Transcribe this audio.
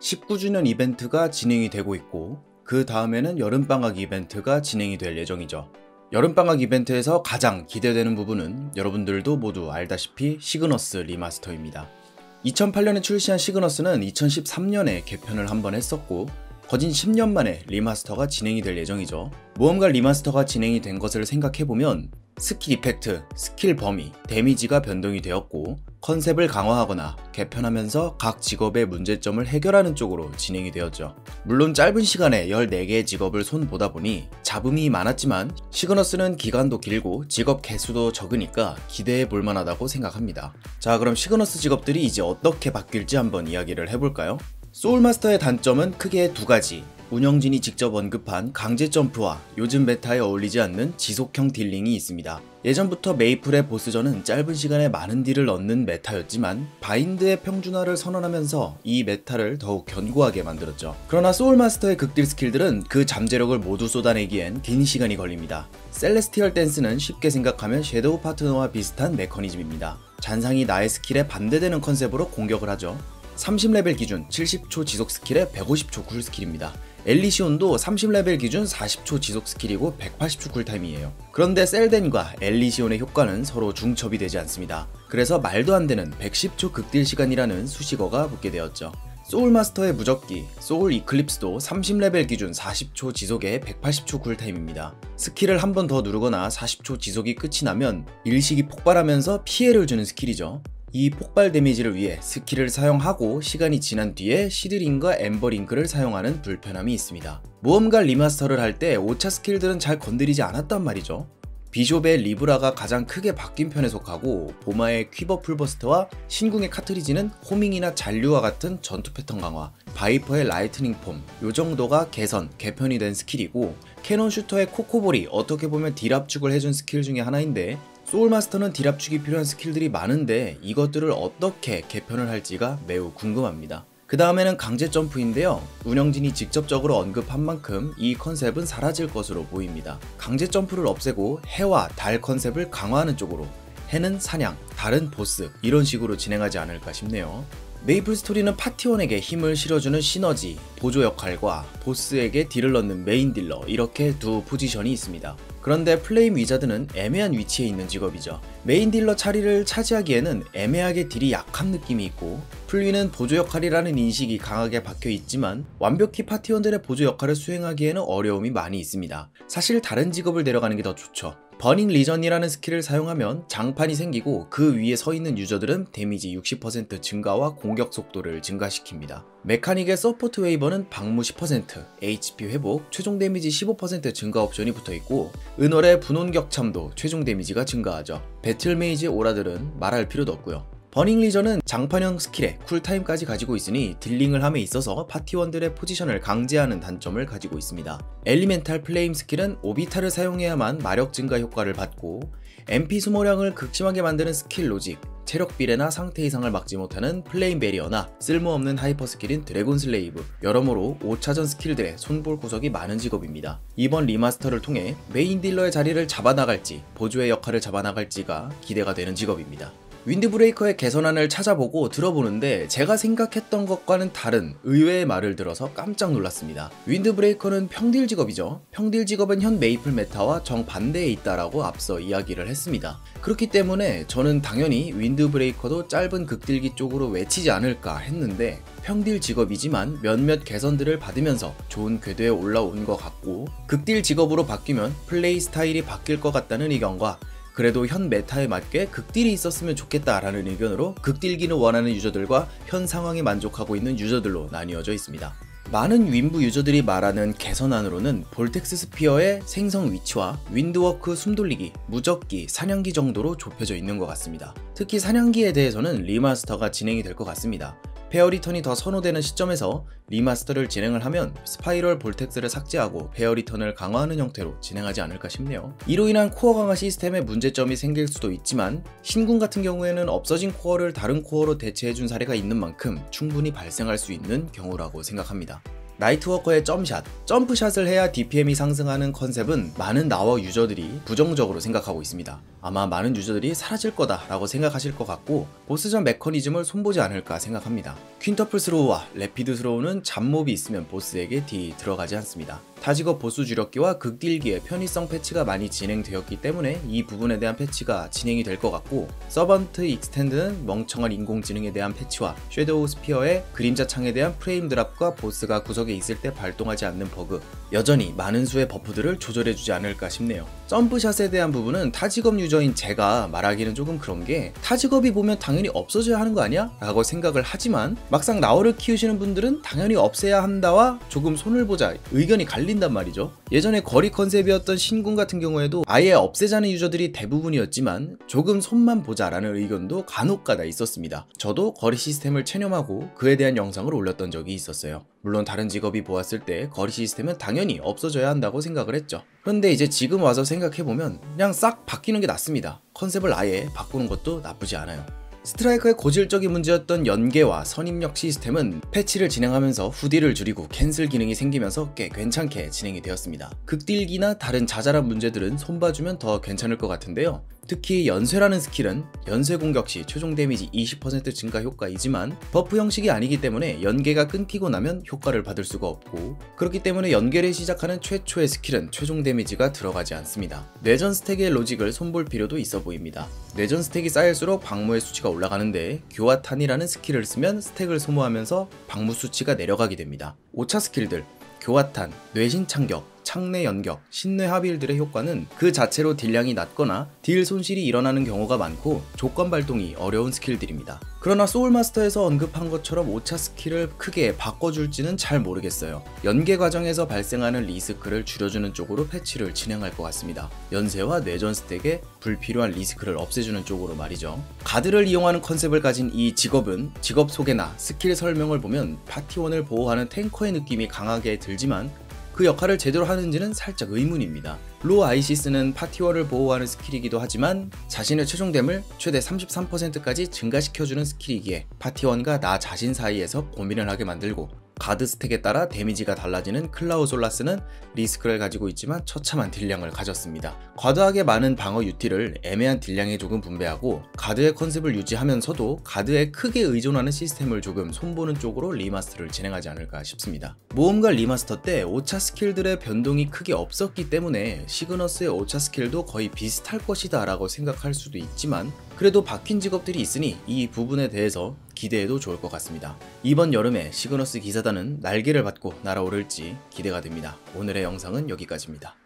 19주년 이벤트가 진행이 되고 있고 그 다음에는 여름방학 이벤트가 진행이 될 예정이죠. 여름방학 이벤트에서 가장 기대되는 부분은 여러분들도 모두 알다시피 시그너스 remaster입니다. 2008년에 출시한 시그너스는 2013년에 개편을 한 번 했었고 거진 10년 만에 remaster가 진행이 될 예정이죠. 모험가 remaster가 진행이 된 것을 생각해보면 skill effect, skill 범위, damage가 변동이 되었고 컨셉을 강화하거나 개편하면서 각 직업의 문제점을 해결하는 쪽으로 진행이 되었죠. 물론 짧은 시간에 14개의 직업을 손보다 보니 잡음이 많았지만 시그너스는 기간도 길고 직업 개수도 적으니까 기대해 볼 만하다고 생각합니다. 자 그럼 시그너스 직업들이 이제 어떻게 바뀔지 한번 이야기를 해볼까요? 소울마스터의 단점은 크게 두 가지. 운영진이 직접 언급한 강제 점프와 요즘 meta에 어울리지 않는 지속형 dealing이 있습니다. 예전부터 메이플의 보스전은 짧은 시간에 많은 deal을 얻는 meta였지만 bind의 평준화를 선언하면서 이 meta를 더욱 견고하게 만들었죠. 그러나 소울마스터의 극deal skill들은 그 잠재력을 모두 쏟아내기엔 긴 시간이 걸립니다. 셀레스티얼 댄스는 쉽게 생각하면 섀도우 파트너와 비슷한 메커니즘입니다. 잔상이 나의 skill에 반대되는 컨셉으로 공격을 하죠. 30레벨 기준 70초 지속 skill에 150초 cool skill입니다. 엘리시온도 30레벨 기준 40초 지속 skill이고 180초 cool time이에요. 그런데 셀댄과 엘리시온의 효과는 서로 중첩이 되지 않습니다. 그래서 말도 안 되는 110초 극deal 시간이라는 수식어가 붙게 되었죠. 소울마스터의 무적기, 소울 이클립스도 30레벨 기준 40초 지속에 180초 cool time입니다. skill을 한 번 더 누르거나 40초 지속이 끝이 나면 일식이 폭발하면서 피해를 주는 skill이죠. 이 폭발 데미지를 위해 스킬을 사용하고 시간이 지난 뒤에 시드링과 엔버링크를 사용하는 불편함이 있습니다. 모험가 리마스터를 할 때 5차 스킬들은 잘 건드리지 않았단 말이죠. 비숍의 리브라가 가장 크게 바뀐 편에 속하고 보마의 퀴버 풀버스트와 신궁의 카트리지는 호밍이나 잔류와 같은 전투 패턴 강화, 바이퍼의 라이트닝 폼, 요 정도가 개선, 개편이 된 스킬이고 캐논 슈터의 코코볼이 어떻게 보면 딜 압축을 해준 스킬 중에 하나인데 소울마스터는 딜 압축이 필요한 스킬들이 많은데 이것들을 어떻게 개편을 할지가 매우 궁금합니다. 그 다음에는 강제 점프인데요. 운영진이 직접적으로 언급한 만큼 이 컨셉은 사라질 것으로 보입니다. 강제 점프를 없애고 해와 달 컨셉을 강화하는 쪽으로 해는 사냥, 달은 보스 이런 식으로 진행하지 않을까 싶네요. 메이플 스토리는 파티원에게 힘을 실어주는 시너지, 보조 역할과 보스에게 딜을 넣는 메인 딜러 이렇게 두 포지션이 있습니다. 그런데 플레임 위자드는 애매한 위치에 있는 직업이죠. 메인 딜러 자리를 차지하기에는 애매하게 딜이 약한 느낌이 있고 플위는 보조 역할이라는 인식이 강하게 박혀 있지만 완벽히 파티원들의 보조 역할을 수행하기에는 어려움이 많이 있습니다. 사실 다른 직업을 데려가는 게 더 좋죠. 버닝 리전이라는 스킬을 사용하면 장판이 생기고 그 위에 서 있는 유저들은 데미지 60% 증가와 공격 속도를 증가시킵니다. 메카닉의 서포트 웨이버는 방무 10%, HP 회복, 최종 데미지 15% 증가 옵션이 붙어있고 은월의 분혼 격참도 최종 데미지가 증가하죠. 배틀 메이지 오라들은 말할 필요도 없고요. 버닝 리전은 장판형 스킬에 쿨타임까지 가지고 있으니 딜링을 함에 있어서 파티원들의 포지션을 강제하는 단점을 가지고 있습니다. 엘리멘탈 플레임 스킬은 오비탈을 사용해야만 마력 증가 효과를 받고 MP 소모량을 극심하게 만드는 스킬 로직, 체력 비례나 상태 이상을 막지 못하는 플레임 베리어나 쓸모없는 하이퍼 스킬인 드래곤 슬레이브 여러모로 5차전 스킬들의 손볼 구석이 많은 직업입니다. 이번 리마스터를 통해 메인 딜러의 자리를 잡아나갈지 보조의 역할을 잡아나갈지가 기대가 되는 직업입니다. 윈드브레이커의 개선안을 찾아보고 들어보는데 제가 생각했던 것과는 다른 의외의 말을 들어서 깜짝 놀랐습니다. 윈드브레이커는 평딜 직업이죠. 평딜 직업은 현 메이플 메타와 정반대에 있다라고 앞서 이야기를 했습니다. 그렇기 때문에 저는 당연히 윈드브레이커도 짧은 극딜기 쪽으로 외치지 않을까 했는데 평딜 직업이지만 몇몇 개선들을 받으면서 좋은 궤도에 올라온 것 같고 극딜 직업으로 바뀌면 플레이 스타일이 바뀔 것 같다는 의견과 그래도 현 메타에 맞게 극딜이 있었으면 좋겠다라는 의견으로 극딜기를 원하는 유저들과 현 상황에 만족하고 있는 유저들로 나뉘어져 있습니다. 많은 윈부 유저들이 말하는 개선안으로는 볼텍스 스피어의 생성 위치와 윈드워크 숨돌리기, 무적기, 사냥기 정도로 좁혀져 있는 것 같습니다. 특히 사냥기에 대해서는 리마스터가 진행이 될 것 같습니다. 페어 리턴이 더 선호되는 시점에서 리마스터를 진행을 하면 스파이럴 볼텍스를 삭제하고 페어 리턴을 강화하는 형태로 진행하지 않을까 싶네요. 이로 인한 코어 강화 시스템에 문제점이 생길 수도 있지만 신궁 같은 경우에는 없어진 코어를 다른 코어로 대체해준 사례가 있는 만큼 충분히 발생할 수 있는 경우라고 생각합니다. 나이트워커의 점샷, 점프샷을 해야 DPM이 상승하는 컨셉은 많은 나워 유저들이 부정적으로 생각하고 있습니다. 아마 많은 유저들이 사라질 거다라고 생각하실 것 같고 보스전 메커니즘을 손보지 않을까 생각합니다. 퀸터플 스로우와 레피드 스로우는 잡몹이 있으면 보스에게 딜 들어가지 않습니다. 타직업 보스 주력기와 극딜기의 편의성 패치가 많이 진행되었기 때문에 이 부분에 대한 패치가 진행이 될 것 같고 서번트 익스텐드는 멍청한 인공지능에 대한 패치와 섀도우 스피어의 그림자 창에 대한 프레임 드랍과 보스가 구석에 있을 때 발동하지 않는 버그 여전히 많은 수의 버프들을 조절해주지 않을까 싶네요. 점프샷에 대한 부분은 타직업 유저인 제가 말하기는 조금 그런 게 타직업이 보면 당연히 없어져야 하는 거 아니야? 라고 생각을 하지만 막상 나워를 키우시는 분들은 당연히 없애야 한다와 조금 손을 보자 의견이 갈린단 말이죠. 예전에 거리 컨셉이었던 신궁 같은 경우에도 아예 없애자는 유저들이 대부분이었지만 조금 손만 보자라는 의견도 간혹가다 있었습니다. 저도 거리 시스템을 체념하고 그에 대한 영상을 올렸던 적이 있었어요. 물론 다른 직업이 보았을 때 거리 시스템은 당연히 없어져야 한다고 생각을 했죠. 그런데 이제 지금 와서 생각해보면 그냥 싹 바뀌는 게 낫습니다. 컨셉을 아예 바꾸는 것도 나쁘지 않아요. 스트라이커의 고질적인 문제였던 연계와 선입력 시스템은 패치를 진행하면서 후딜을 줄이고 캔슬 기능이 생기면서 꽤 괜찮게 진행이 되었습니다. 극딜기나 다른 자잘한 문제들은 손봐주면 더 괜찮을 것 같은데요. 특히 연쇄라는 스킬은 연쇄 공격 시 최종 데미지 20% 증가 효과이지만 버프 형식이 아니기 때문에 연계가 끊기고 나면 효과를 받을 수가 없고 그렇기 때문에 연계를 시작하는 최초의 스킬은 최종 데미지가 들어가지 않습니다. 뇌전 스택의 로직을 손볼 필요도 있어 보입니다. 뇌전 스택이 쌓일수록 방무의 수치가 올라가는데 교화탄이라는 스킬을 쓰면 스택을 소모하면서 방무 수치가 내려가게 됩니다. 5차 스킬들 교화탄, 뇌신 창격, 창뇌 연격, 신뇌 합일 등의 효과는 그 자체로 딜량이 낮거나 딜 손실이 일어나는 경우가 많고 조건 발동이 어려운 스킬들입니다. 그러나 소울마스터에서 언급한 것처럼 5차 스킬을 크게 바꿔줄지는 잘 모르겠어요. 연계 과정에서 발생하는 리스크를 줄여주는 쪽으로 패치를 진행할 것 같습니다. 연쇄와 뇌전 스택에 불필요한 리스크를 없애주는 쪽으로 말이죠. 가드를 이용하는 컨셉을 가진 이 직업은 직업 소개나 스킬 설명을 보면 파티원을 보호하는 탱커의 느낌이 강하게 들지만 그 역할을 제대로 하는지는 살짝 의문입니다. 로 아이아스는 파티원을 보호하는 스킬이기도 하지만 자신의 최종뎀을 최대 33%까지 증가시켜주는 스킬이기에 파티원과 나 자신 사이에서 고민을 하게 만들고 가드 스택에 따라 데미지가 달라지는 클라우 솔라스는 리스크를 가지고 있지만 처참한 딜량을 가졌습니다. 과도하게 많은 방어 유티를 애매한 딜량에 조금 분배하고 가드의 컨셉을 유지하면서도 가드에 크게 의존하는 시스템을 조금 손보는 쪽으로 리마스터를 진행하지 않을까 싶습니다. 모험가 리마스터 때 5차 스킬들의 변동이 크게 없었기 때문에 시그너스의 5차 스킬도 거의 비슷할 것이다 라고 생각할 수도 있지만 그래도 바뀐 직업들이 있으니 이 부분에 대해서 기대해도 좋을 것 같습니다. 이번 여름에 시그너스 기사단은 날개를 받고 날아오를지 기대가 됩니다. 오늘의 영상은 여기까지입니다.